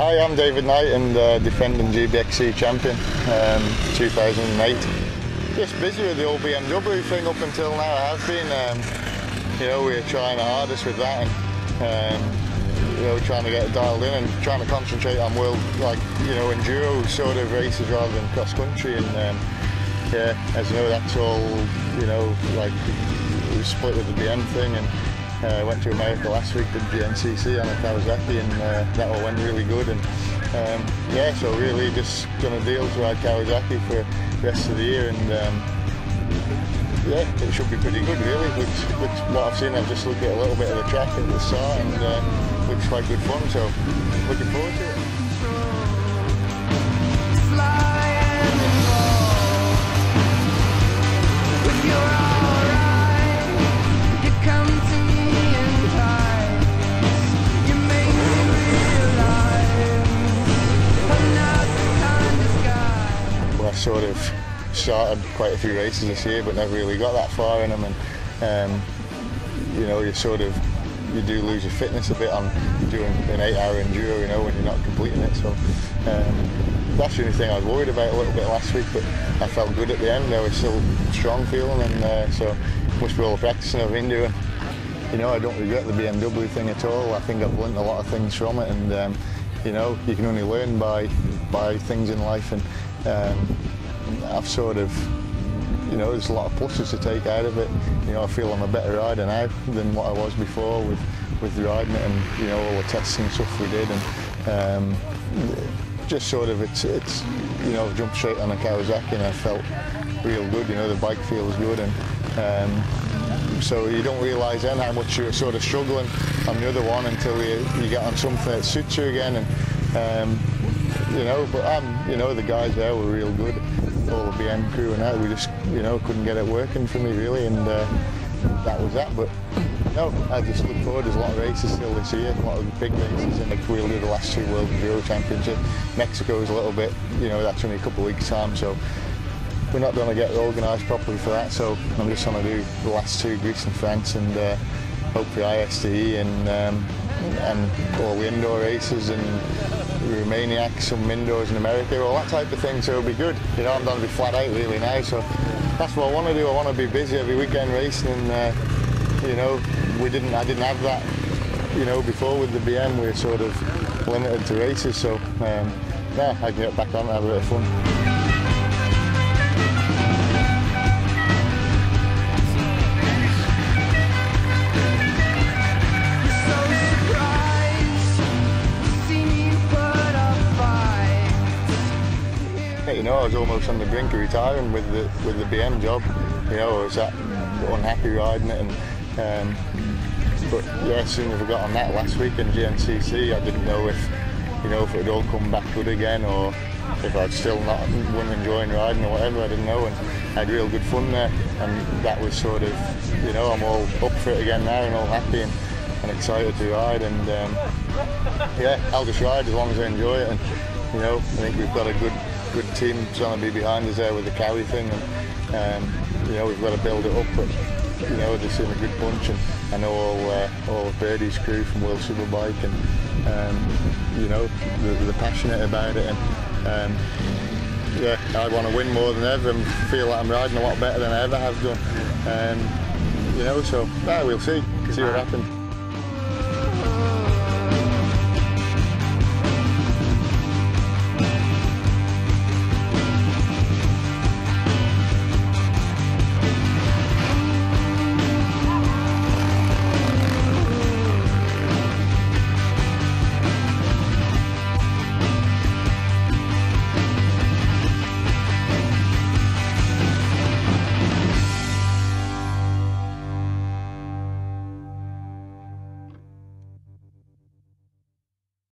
Hi, I'm David Knight and uh, defending GBXC champion um, 2008. Just busy with the old BMW thing up until now. I have been, um, you know, we're trying our hardest with that and, um, you know, trying to get dialed in and trying to concentrate on world, like, you know, enduro sort of races rather than cross country. And um, yeah, as you know, that's all, you know, like, we split with the BM thing and uh, went to America last week, did GNCC on a Kawasaki, and uh, that all went really good. And um, yeah, so really just going to deal to ride Kawasaki for the rest of the year, and um, yeah, it should be pretty good, really. Which, looks, what I've seen, I've just looked at a little bit of the track at the start, and uh, looks quite good fun. So looking forward to it. Sort of started quite a few races this year, but never really got that far in them. And um, you know, you sort of you do lose your fitness a bit on doing an eight-hour enduro, you know, when you're not completing it. So um, that's the only thing I was worried about a little bit last week, but I felt good at the end. I was still strong feeling, and uh, so must be all the practicing I've been doing. You know, I don't regret the BMW thing at all. I think I've learned a lot of things from it, and um, you know, you can only learn by by things in life, and um, I've sort of, you know, there's a lot of pluses to take out of it. You know, I feel I'm a better rider now than what I was before with with riding it, and you know, all the testing stuff we did, and um, just sort of it's it's you know, jumped straight on a Kawasaki, and I felt real good. You know, the bike feels good, and um, so you don't realise then how much you're sort of struggling on the other one until you, you get on something that suits you again. And um, you know, but um, you know, the guys there were real good, all the BM crew and that. We just, you know, couldn't get it working for me really, and uh, that was that. But no, I just look forward. There's a lot of races still this year, a lot of big races, and like we'll do the last two World Enduro Championship. Mexico is a little bit, you know, that's only a couple of weeks time, so we're not going to get organised properly for that. So I'm just going to do the last two, Greece and France, and uh, hopefully ISDE and um, and all the indoor races and Romania, some indoors in America, all that type of thing. So it'll be good. You know, I'm going to be flat out really now. So that's what I want to do. I want to be busy every weekend racing, and uh, you know, we didn't. I didn't have that. You know, before with the BM, we were sort of limited to races. So um, yeah, I can get back on and have a bit of fun. I was almost on the brink of retiring with the with the BM job. You know, I was that unhappy riding it, and um, but yeah, as soon as I got on that last week in GNCC, I didn't know if you know if it would all come back good again or if I'd still not wasn't enjoying riding or whatever. I didn't know, and I had real good fun there, and that was sort of you know I'm all up for it again now and all happy and, and excited to ride, and um, yeah, I'll just ride as long as I enjoy it, and you know I think we've got a good good team trying to be behind us there with the Kawi thing, and um, you know we've got to build it up. But you know they're seeing a good bunch, and I know all uh, all of Birdie's crew from World Superbike, and um, you know they're, they're, passionate about it, and um, yeah, I want to win more than ever, and feel like I'm riding a lot better than I ever have done. Um, you know, so yeah, we'll see, see what happens.